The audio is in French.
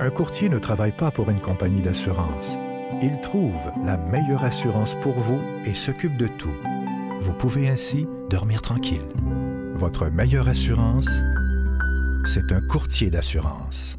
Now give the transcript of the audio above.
Un courtier ne travaille pas pour une compagnie d'assurance. Il trouve la meilleure assurance pour vous et s'occupe de tout. Vous pouvez ainsi dormir tranquille. Votre meilleure assurance, c'est un courtier d'assurance.